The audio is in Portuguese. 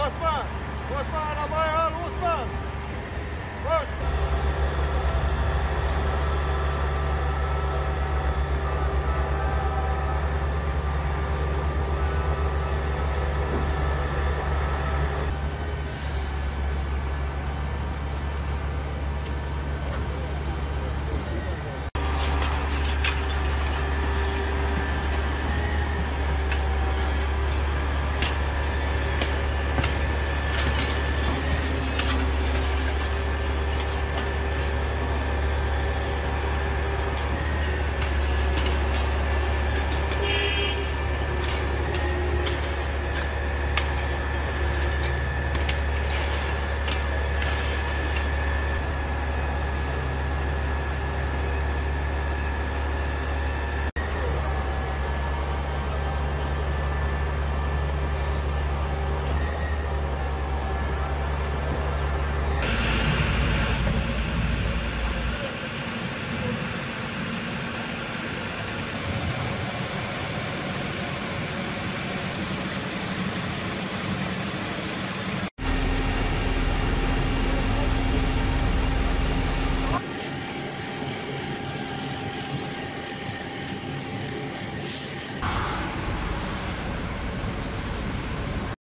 Osman! Osman arabaya!